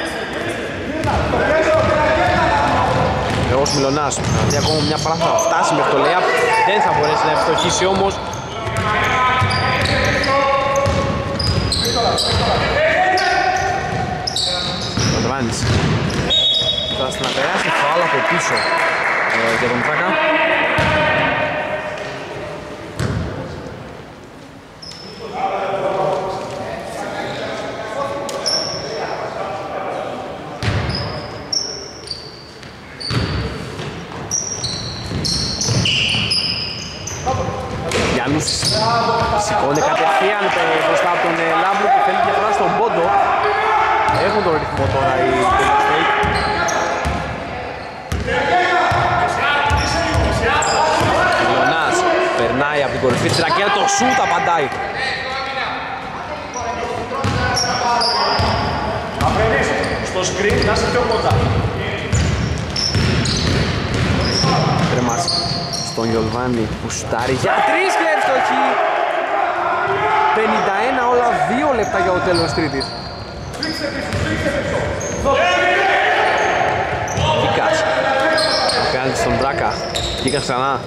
Θεός Μιλωνάς. Δηλαδή ακόμα μια πράγμα θα φτάσει μέχρι το layup. Δεν θα μπορέσει να ευστοχίσει όμως. Βαντράνης. Θα στην περάσει φάουλ από πίσω ε, για τον Φάκα. Γιάννους σηκώνει κατευθείαν ε, μπροστά από τον ε, Λάμπρου και θέλει διαφορά στον πόντο. Έχουν τον ρυθμό τώρα οι Golden State. Λεωνάς περνάει από την κορυφή της ρακέτα, το σούτ απαντάει. Αφρενής, στο screen να είσαι πιο κοντά. Τρεμάς στον Γιολβάνη που σουτάρει για τρεις κλέβει στο χ. 51 όλα 2 λεπτά για το τέλος τρίτης. Κίκας. Απέναντι στον Μπράκα. Κίκας ξανά.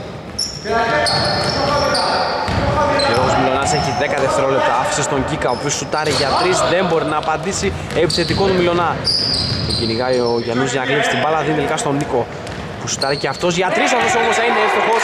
Γιώργος Μιλωνάς έχει 10 δευτερόλεπτα. Άφησε στον Κίκα ο οποίος σουτάρει για 3. Δεν μπορεί να απαντήσει. Επιθετικό του Μιλωνά. Τον κυνηγάει ο Γιαννούς για να κλέψει την μπάλα. Δίνει τελικά στον Νίκο που σουτάρει και αυτός για 3. Αυτός όμως θα είναι εύστοχος.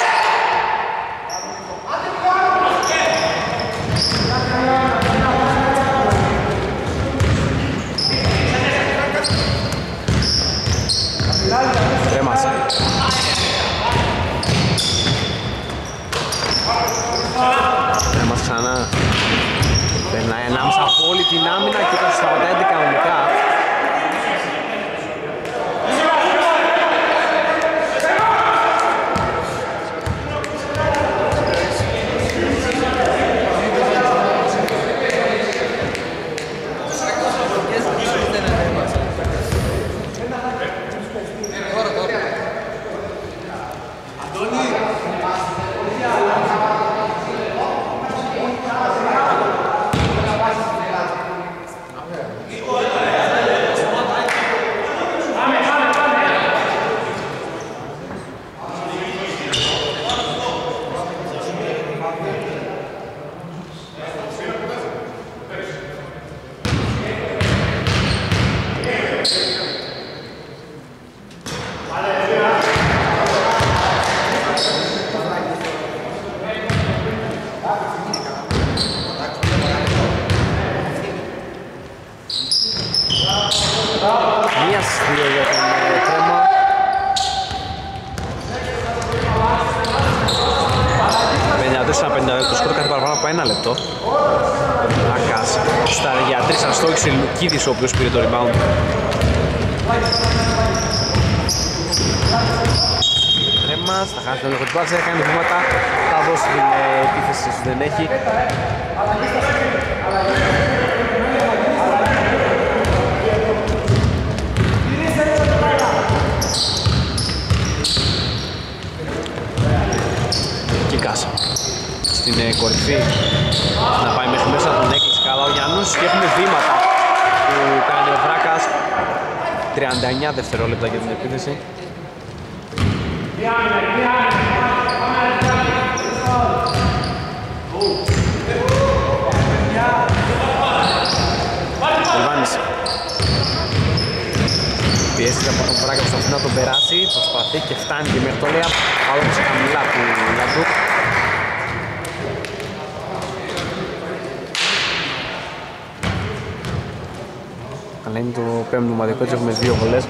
Αλλά είναι το πέμπτο ομαδικό έτσι έχουμε δύο βολές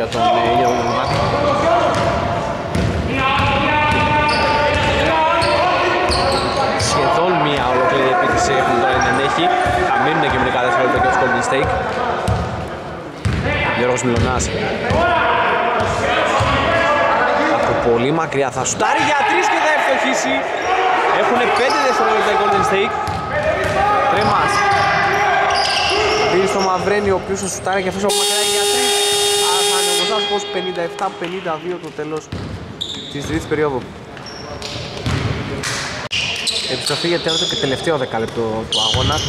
Θέσεις δύο για τον ε, Γιώργο Λιμάτη. Σχεδόν μία ολοκλήρη επίθεση έχουν τώρα δεν έχει. Θα μείνουν και μερικά δευτερόλεπτα για τους Golden Stake. Γιώργος Μιλωνάς. Από πολύ μακριά θα σουτάρει για τρεις και θα ευτοχίσει. Έχουν πέντε δευτερόλεπτα οι Golden Stake. Τρέμας. Δίνει στο Μαυρένι ο οποίος θα σουτάρει και αυτός από μακριά για τρεις. Αλλά θα είναι όμως άσχος 57-52 το τέλος της τρίτης περίοδου. Επιστροφή για τέταρτο και τελευταίο δεκάλεπτο του αγώνα. 57-52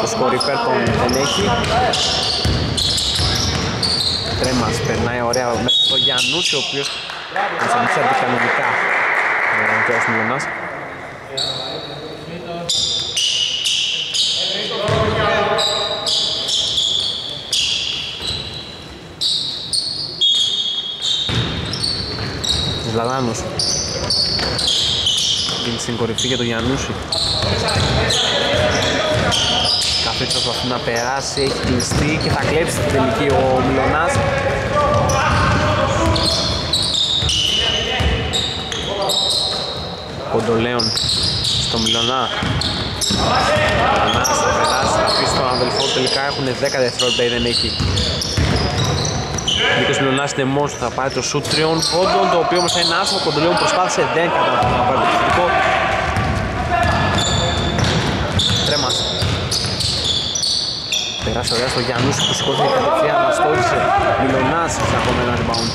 το σκορ υπέρ των δεν έχει Τρέμας περνάει ωραία μέσα στο Γιαννούση ο οποίος εμφανίσει αντικανονικά ο Θεός Μιλωνάς Ζλαδάνος δίνει στην κορυφή για τον Γιαννούση. Καφρίτσος προσπαθεί να περάσει, έχει κλειστεί και θα κλέψει την τελική ο Μιλωνάς. Κοντολέων στο Μιλωνά. Μιλωνάς θα περάσει, θα αφήσει τον αδελφό του τελικά έχουν 10 δευτερόλεπτα ή δεν έχει Νίκος Μιλωνάς είναι μόνος του, θα πάρει το σουτ τριών πόντων το οποίο όμως είναι άσχο, Κοντολέων προσπάθησε δεν κατά να πάρει το θετικό Τρέμας. Περάσει ωραία στο Γιάννους που σηκώθηκε κατευθείαν αναστόλισε Μιλωνάς σε ακόμα ένα rebound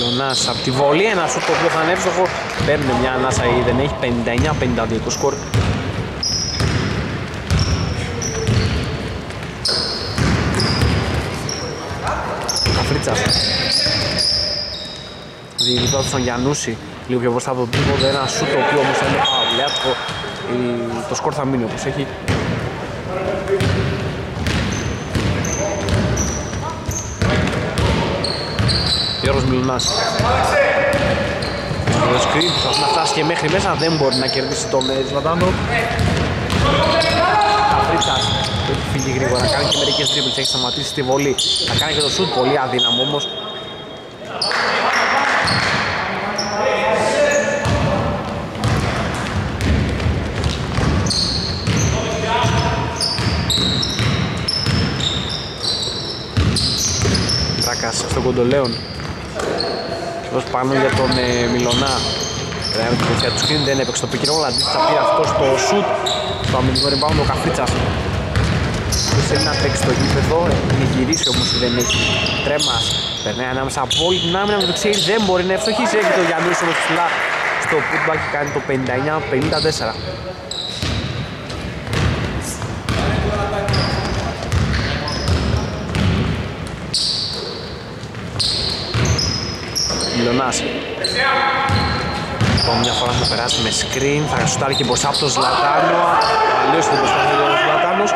Μιλωνάς από τη βολή ένα σου το οποίο θα είναι εύστοχο. Παίρνει μια ανάσα ή δεν έχει 59-52 το σκορ. Καφρίτσας. Διηγητό στον Γιαννούση λίγο πιο μπροστά από τον τρίποδο ένα σου το οποίο όμως θα είναι πολύ άτυχο το σκορ θα μείνει όπως έχει Γιώργος Μιλουνάς το screen θα να φτάσει και μέχρι μέσα δεν μπορεί να κερδίσει τον Ζλατάνο Καφρίτσας έχει φύγει γρήγορα κάνει και μερικές τρίπλες έχει σταματήσει τη βολή. Θα κάνει και το σουτ πολύ αδύναμο όμως. Τράκας στον Κοντολέον Εδώ πάνω για τον ε, Μιλωνά. Πρέπει την δεξιά του screen, δεν έπαιξε το pick and roll Αντίθετα πήρε αυτό στο shoot Στο αμυντικό rebound ο Καφρίτσας. Ποιος θέλει να παίξει το γήπεδο, έχει γυρίσει όμως δεν έχει Τρέμας, περνάει ανάμεσα από όλη την άμυνα με το ξέρει δεν μπορεί να ευστοχίσει Έχει το Γιάννης όμως ψηλά στο putback και κάνει το 59-54 Μιλωνάς Λοιπόν μια φορά θα περάσει με screen, θα σουτάρει και μπροστά από τον Ζλατάνο. Αλλιώς την προσπάθεια του Ζλατάνος.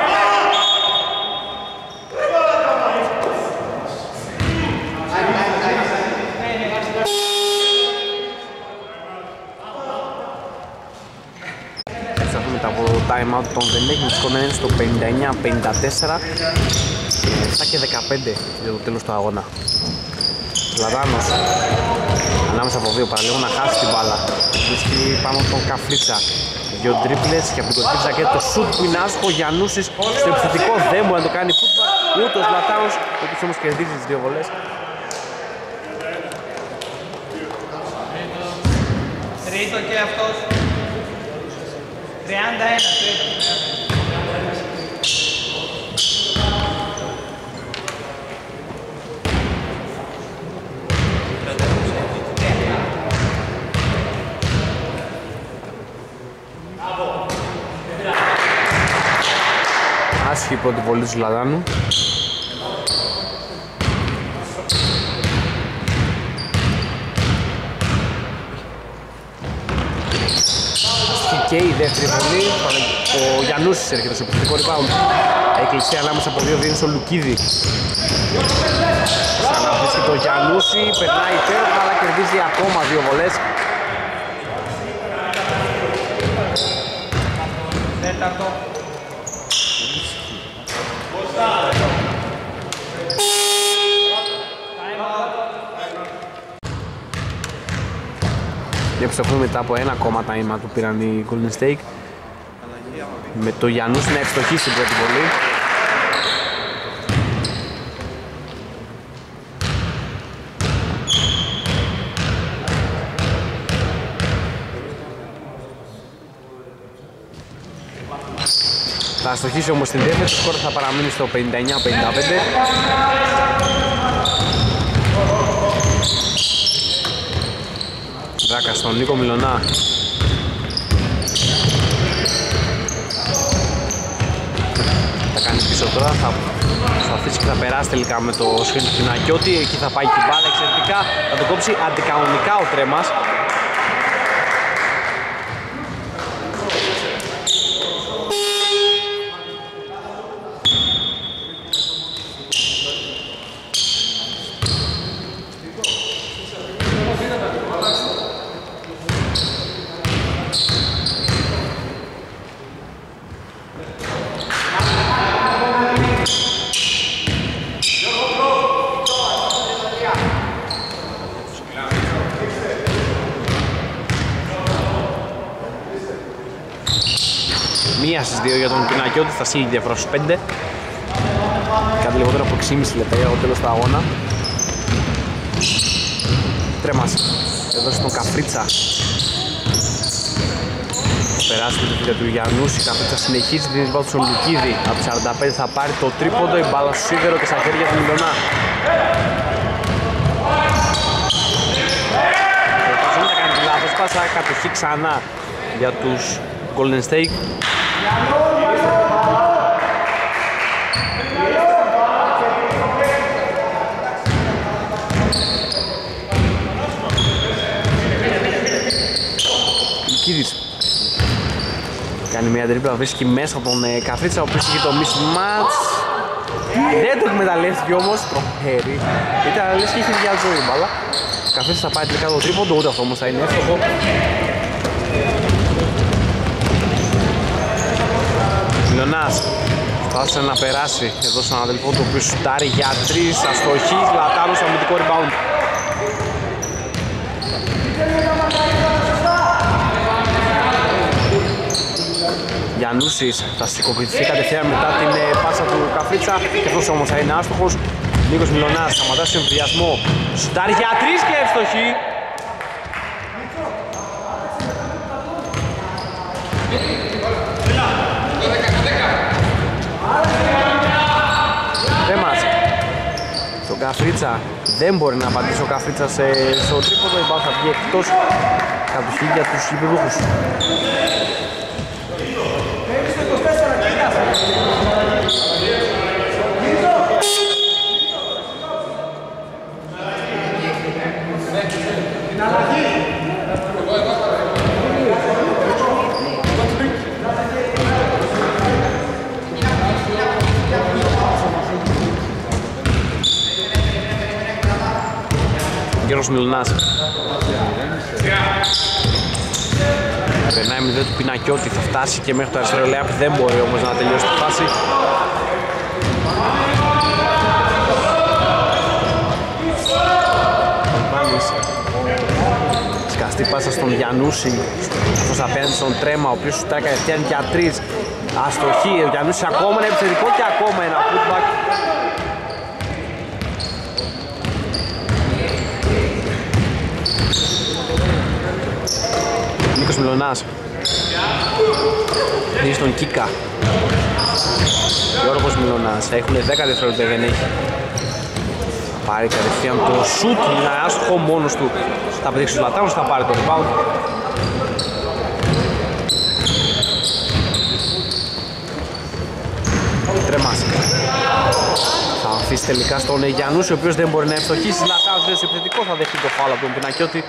Time out τον δεν έχει με τους στο 59-54 7 και 15 για το τέλος του αγώνα Λαδάνος. Ανάμεσα από δύο παραλίγο να χάσει την μπάλα. Βρίσκει πάνω τον Καφλίτσα δύο τρίπλες και από την κορυφή της το σουτ που είναι άσχο Γιαννούσης στο επιθετικό δεν μπορεί να το κάνει φούτμπα ούτε ο Ζλατάνος ο οποίος όμως κερδίζεις τις δύο βολές. Τρίτο και αυτός. 31 τρίτο άσχη η πρώτη βολή του Λαδάνου. Και η δεύτερη βολή, ο Γιαννούσης έρχεται στο επιθετικό rebound. Έκλεισε ανάμεσα από δύο δίνει στο Λουκίδη. Ξαναβρίσκει το Γιαννούση, περνάει υπέροχα αλλά κερδίζει ακόμα δύο βολές. Τέταρτο. Και επιστροφούμε μετά από ένα ακόμα τάιμα που πήραν οι Golden Stake με το Γιαννούς να ευστοχεί στην πρώτη βολή Θα αστοχίσει όμως την δεύτερη, το σκορ θα παραμείνει στο 59-55 Δράκας στον Νίκο Μιλονά Θα κάνει πίσω τώρα, θα αφήσει και θα περάσει τελικά με το σχέδιο του Πινακιώτη Εκεί θα πάει την μπάλα εξαιρετικά, θα το κόψει αντικανονικά ο Τρέμας ότι θα σύγει διαφορά στους 5 κάτι λιγότερο από 6,5 λεπτά για το τέλος του αγώνα. Τρέμας εδώ στον Καφρίτσα. Περάσει με το φίλο του Γιαννούς, η Καφρίτσα συνεχίζει την εισβάλλον του Λουκίδη. Από 45 θα πάρει το τρίποντο, η μπάλα στο σίδερο και στα χέρια του Μιλονά Προσπαθούν να κάνει τη λάθος. Πάσα, κατοχή ξανά για τους Golden State Κάνει μια τρίπλα, βρίσκει μέσα από τον ε, Καφρίτσα, ο οποίος είχε το mismatch. Δεν το εκμεταλλεύτηκε όμως, το χέρι. Ήταν λες και είχε διάλυση ζωή μπάλα. Καφρίτσα θα πάει τελικά το τρίποντο, ούτε αυτό όμως θα είναι εύστοχο. Λιονάς Πάσε να περάσει εδώ στον αδελφό του, ο οποίος σουτάρει για τρεις, αστοχής, Λατάνος, αμυντικό rebound. Γιαννούσης θα στικοποιηθεί κατευθείαν μετά την ε, πάσα του Καφρίτσα και αυτός όμως θα είναι άστοχος. Νίκος Μιλονάς σταματάς στον εμβριασμό. Σουτάρει για τρεις και εύστοχη. Θέμας. Στον Καφρίτσα δεν μπορεί να απαντήσει ο Καφρίτσα στο τρίποδο. Η μπάλα θα βγει εκτός κατοχή για τους υπηδούχους. Γιώργος Μιλνάς Περνάει με του Πινακιώτη, θα φτάσει και μέχρι το αριστερό Λεάπ, δεν μπορεί όμως να τελειώσει τη φάση. Σκαστή πάσα στον Γιαννούση, αυτός απέναντι στον Τρέμα, ο οποίος σου τρέκα κατευθείαν για τρεις. Αστοχή, ο Γιαννούσης ακόμα ένα επιθετικό και ακόμα ένα putback. Νίκος Μιλωνάς Δίνει στον Κίκα. Γιώργος Μιλωνάς. Έχουν 10 δευτερόλεπτα δεν έχει. Θα πάρει κατευθείαν το σουτ. Είναι άστοχο μόνος του. Θα πετύχει στους Λατάνους, θα πάρει το rebound. Τρεμάς. Θα αφήσει τελικά στον Γιαννούς ο οποίος δεν μπορεί να ευστοχίσει. Λατάνους δεν επιθετικό. Θα δεχτεί το φάλα από τον Πινακιώτη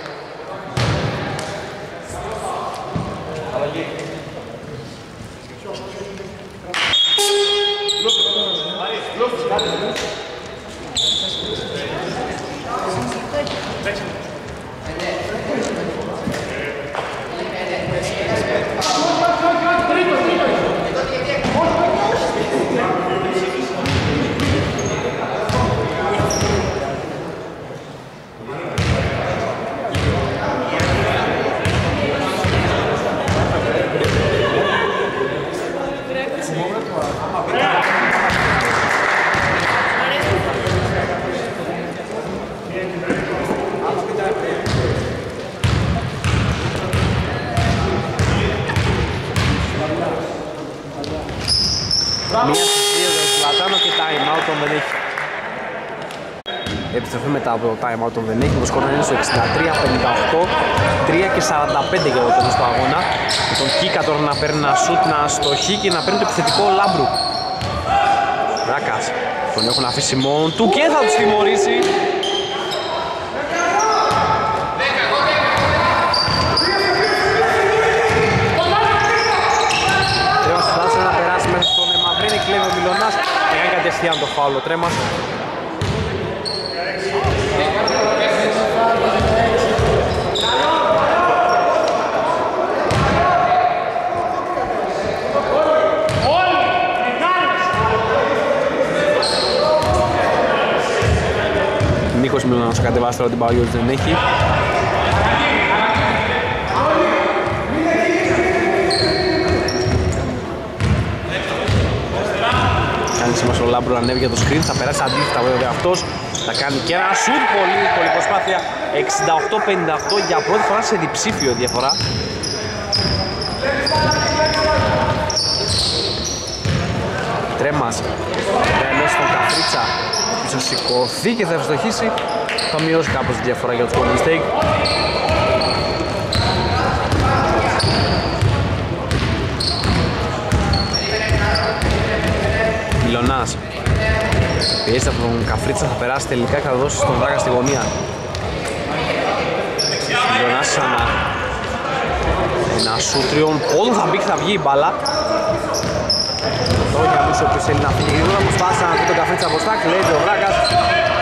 Μία στις δύο για τον Ζλατάνο και time out τον δεν έχει. Επιστροφή μετά από το time out τον δεν έχει. Το σκορ είναι στο 63-58, 3 και 45 για το τέλος του αγώνα. Με τον Κίκα τώρα να παίρνει ένα σουτ, να στοχεί και να παίρνει το επιθετικό Λάμπρου. Ράκας, τον έχουν αφήσει μόνο του και θα τους τιμωρήσει. Τρέμας φτάσει να περάσει μέσα στον Μαυρίνη, κλέβει ο Μιλωνάς και κάνει κατευθείαν το φάουλο Τρέμας. Νίκος Μιλωνάς θα κατεβάσει τώρα την Παγιώτη δεν έχει. Κάνει σήμερα ο Λάμπρο ανέβει για το screen, θα περάσει αντίθετα βέβαια αυτός. Θα κάνει και ένα σουτ. Πολύ δύσκολη προσπάθεια. 68-58 για πρώτη φορά σε διψήφιο διαφορά. Τρέμας. Πάει μέσα στον Καφρίτσα. Θα σηκωθεί και θα ευστοχίσει θα μειώσει κάπως τη διαφορά για τους Golden Steak. Μιλωνάς Πιέζει από τον Καφρίτσα θα περάσει τελικά και θα δώσει στον Βάγα στη γωνία. Μιλωνάς ξανά. Ένα σου τριών πόδων θα μπει και θα βγει η μπάλα Τώρα για ο οποίος θέλει να φύγει. Γρήγορα Προσπάθησε να δει τον Καφρίτσα μπροστά Κλέβει ο Βράκας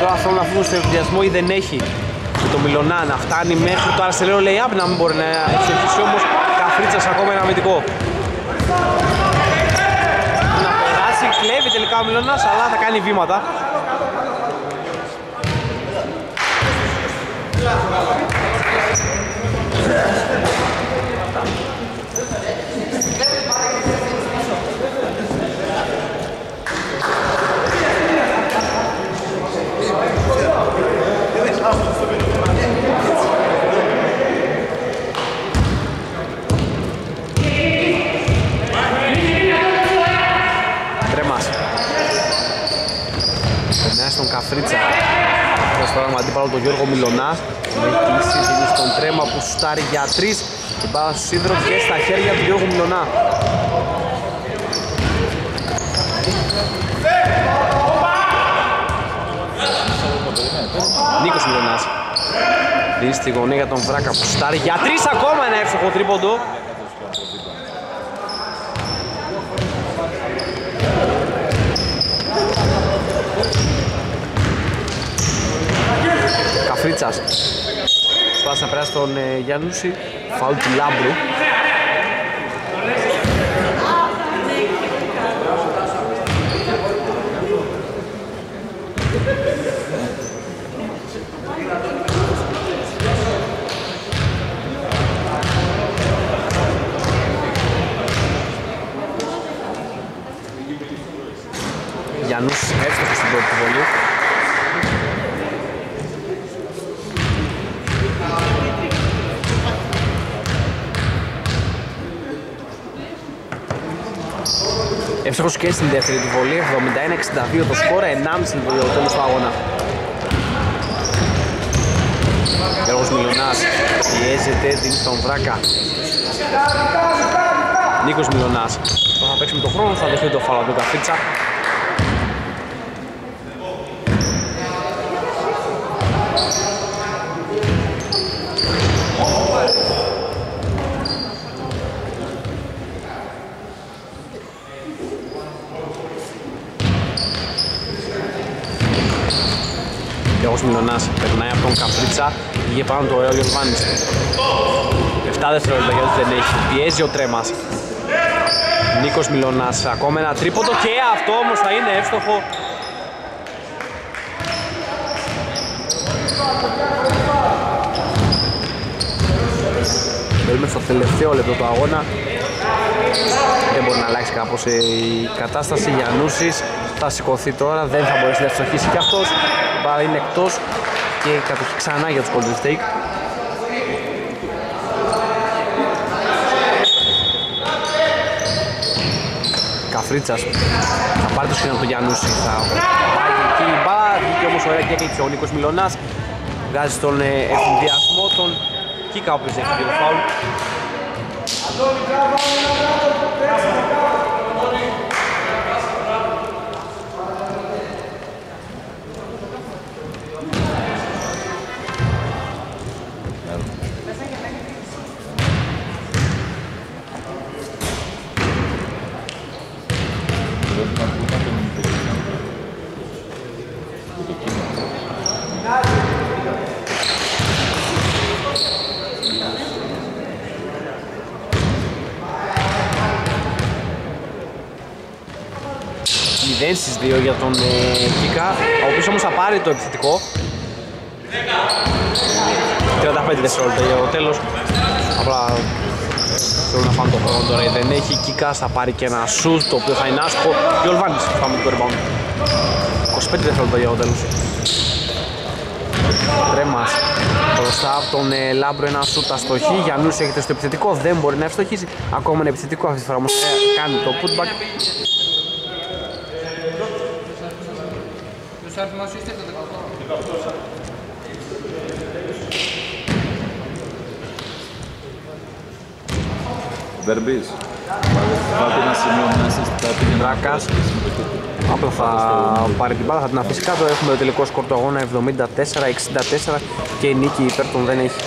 Τώρα θέλουν να φύγουν στο ευδιασμό ή δεν έχει. Με τον Μιλωνά να φτάνει μέχρι το αριστερό lay-up να μην μπορεί να εξοχίσει όμως Καφρίτσας ακόμα ένα αμυντικό. Να περάσει, κλέβει τελικά ο Μιλωνάς αλλά θα κάνει βήματα. Τρέμας Περνάει στον Καφρίτσα Αυτός τώρα με αντίπαλο τον Γιώργο Μιλωνά. Με κλείσει δίνει στον Τρέμα που σουτάρει για τρεις. Την μπάλα στο σίδερο και στα χέρια του Γιώργου Μιλωνά. Νίκος Μιλωνάς. Δίνει στη γωνία για τον Βράκα που σουτάρει. Για τρεις ακόμα ένα εύστοχο τρίποντο Καφρίτσας Σπάσει να περάσει τον ε, Γιάννουση. Φάουλ του Λάμπρου Εύστοχος και στην δεύτερη τη βολή, 71-62 το σκορ, 1,5 λεπτό για το τέλος του αγώνα. Γιώργος Μιλωνάς πιέζεται, δίνει στον Βράκα. Νίκος Μιλωνάς. Τώρα θα παίξει με τον χρόνο, θα δεχτεί το φάλα του Καφίτσα. Γιώργος Μιλωνάς περνάει από τον Καφρίτσα Είχε πάνω το ωραίο Γιωργάνης 7 δευτερόλεπτα γιατί δεν έχει Πιέζει ο Τρέμας. Νίκος Μιλωνάς ακόμα ένα τρίποντο και αυτό όμως θα είναι εύστοχο. Μπαίνουμε στο τελευταίο λεπτό του αγώνα. Δεν μπορεί να αλλάξει κάπως η κατάσταση. Γιαννούσης θα σηκωθεί τώρα, δεν θα μπορέσει να ευστοχίσει και αυτός μπάλα είναι εκτός και κατοχή ξανά για τους Golden State. Καφρίτσας θα πάρει το σκηνό του Γιάννουση θα πάει εκεί η μπάλα βγήκε όμως ωραία και έκλειψε ο Νίκος Μιλωνάς. Βγάζει τον ε, εφηδιασμό τον Κίκα ο οποίος έχει δύο φάουλ Μηδέν στις 2 για τον ε, Κίκα, ο οποίος όμως θα πάρει το επιθετικό. 35 δευτερόλεπτα για το τέλος. Απλά θέλω να φάνε το χρόνο τώρα, δεν έχει Κίκα, θα πάρει και ένα σουτ το οποίο θα είναι άστοχο. Και ο Γιολβάνης θα πάρει το rebound. 25 δευτερόλεπτα για το τέλος. Τρέμας μπροστά από τον ε, Λάμπρο ένα σούτ αστοχή. Γιαννούς έχετε στο επιθετικό, δεν μπορεί να ευστοχίσει. Ακόμα είναι επιθετικό αυτή τη φορά όμως ε, κάνει το putback. Ποιος αριθμός είστε το 18. Βερμπής. Βάλτε ένα σημείο μέσα στα πήγαινε να Δράκας. και συμμετοχή. Απλά θα πάρει την μπάλα, θα την αφήσει κάτω. Έχουμε το τελικό σκορ του αγώνα 74-64 και η νίκη υπέρ των δεν έχει.